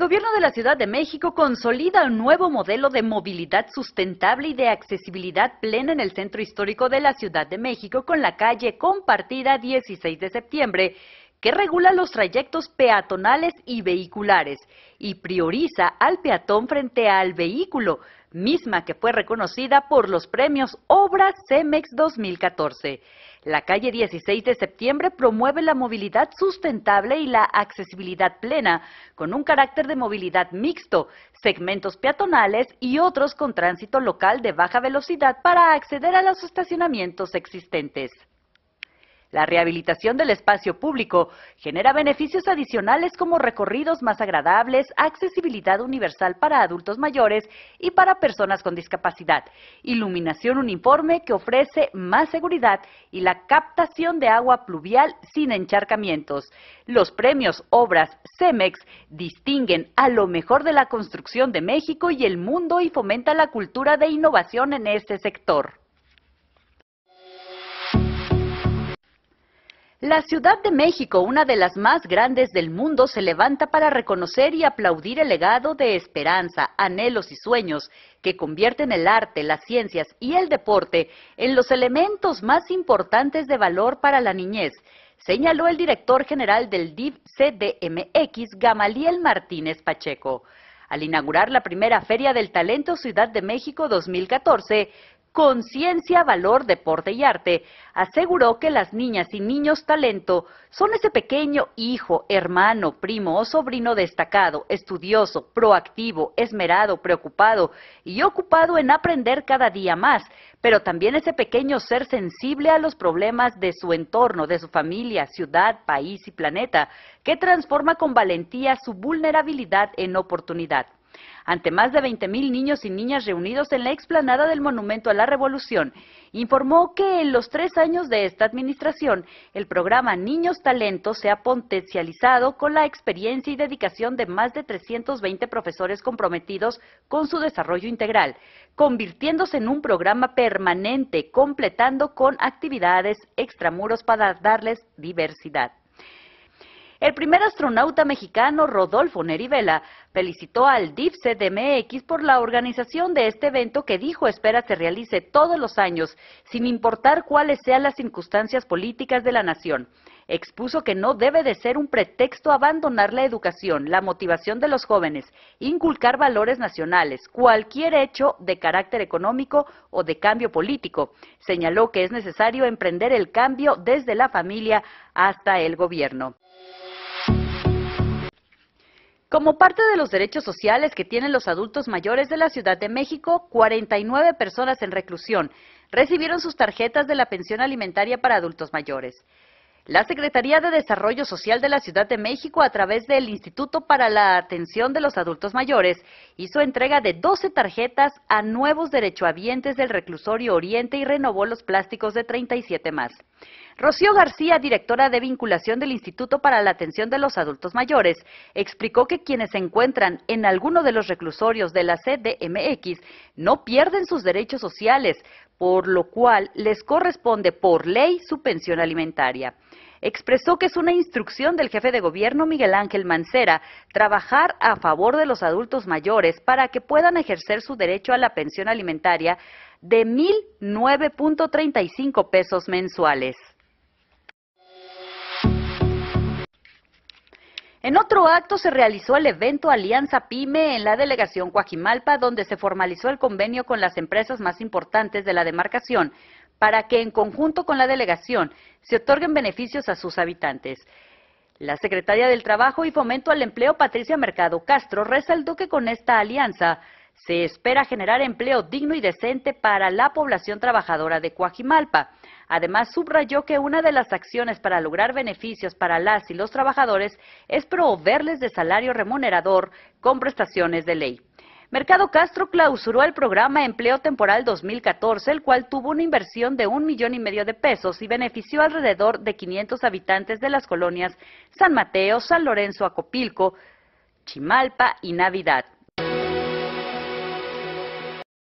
gobierno de la Ciudad de México consolida un nuevo modelo de movilidad sustentable y de accesibilidad plena en el centro histórico de la Ciudad de México con la calle compartida 16 de septiembre, que regula los trayectos peatonales y vehiculares y prioriza al peatón frente al vehículo, misma que fue reconocida por los premios Obras CEMEX 2014. La calle 16 de septiembre promueve la movilidad sustentable y la accesibilidad plena, con un carácter de movilidad mixto, segmentos peatonales y otros con tránsito local de baja velocidad para acceder a los estacionamientos existentes. La rehabilitación del espacio público genera beneficios adicionales como recorridos más agradables, accesibilidad universal para adultos mayores y para personas con discapacidad, iluminación uniforme que ofrece más seguridad y la captación de agua pluvial sin encharcamientos. Los premios Obras CEMEX distinguen a lo mejor de la construcción de México y el mundo y fomenta la cultura de innovación en este sector. La Ciudad de México, una de las más grandes del mundo, se levanta para reconocer y aplaudir el legado de esperanza, anhelos y sueños que convierten el arte, las ciencias y el deporte en los elementos más importantes de valor para la niñez, señaló el director general del DIV CDMX, Gamaliel Martínez Pacheco. Al inaugurar la primera Feria del Talento Ciudad de México 2014, Conciencia, Valor, Deporte y Arte, aseguró que las niñas y niños talento son ese pequeño hijo, hermano, primo o sobrino destacado, estudioso, proactivo, esmerado, preocupado y ocupado en aprender cada día más, pero también ese pequeño ser sensible a los problemas de su entorno, de su familia, ciudad, país y planeta, que transforma con valentía su vulnerabilidad en oportunidad ante más de 20.000 niños y niñas reunidos en la explanada del Monumento a la Revolución, informó que en los tres años de esta administración, el programa Niños Talentos se ha potencializado con la experiencia y dedicación de más de 320 profesores comprometidos con su desarrollo integral, convirtiéndose en un programa permanente, completando con actividades extramuros para darles diversidad. El primer astronauta mexicano, Rodolfo Nerivela, felicitó al DIF CDMX por la organización de este evento que dijo espera se realice todos los años, sin importar cuáles sean las circunstancias políticas de la nación. Expuso que no debe de ser un pretexto abandonar la educación, la motivación de los jóvenes, inculcar valores nacionales, cualquier hecho de carácter económico o de cambio político. Señaló que es necesario emprender el cambio desde la familia hasta el gobierno. Como parte de los derechos sociales que tienen los adultos mayores de la Ciudad de México, 49 personas en reclusión recibieron sus tarjetas de la pensión alimentaria para adultos mayores. La Secretaría de Desarrollo Social de la Ciudad de México, a través del Instituto para la Atención de los Adultos Mayores, hizo entrega de 12 tarjetas a nuevos derechohabientes del reclusorio Oriente y renovó los plásticos de 37 más. Rocío García, directora de vinculación del Instituto para la Atención de los Adultos Mayores, explicó que quienes se encuentran en alguno de los reclusorios de la CDMX no pierden sus derechos sociales, por lo cual les corresponde por ley su pensión alimentaria. Expresó que es una instrucción del jefe de gobierno Miguel Ángel Mancera trabajar a favor de los adultos mayores para que puedan ejercer su derecho a la pensión alimentaria de 1.009.35 pesos mensuales. En otro acto se realizó el evento Alianza Pyme en la delegación Coajimalpa, donde se formalizó el convenio con las empresas más importantes de la demarcación para que en conjunto con la delegación se otorguen beneficios a sus habitantes. La secretaria del Trabajo y Fomento al Empleo, Patricia Mercado Castro, resaltó que con esta alianza se espera generar empleo digno y decente para la población trabajadora de Coajimalpa. Además, subrayó que una de las acciones para lograr beneficios para las y los trabajadores es proveerles de salario remunerador con prestaciones de ley. Mercado Castro clausuró el programa Empleo Temporal 2014, el cual tuvo una inversión de un millón y medio de pesos y benefició alrededor de 500 habitantes de las colonias San Mateo, San Lorenzo, Acopilco, Chimalpa y Navidad.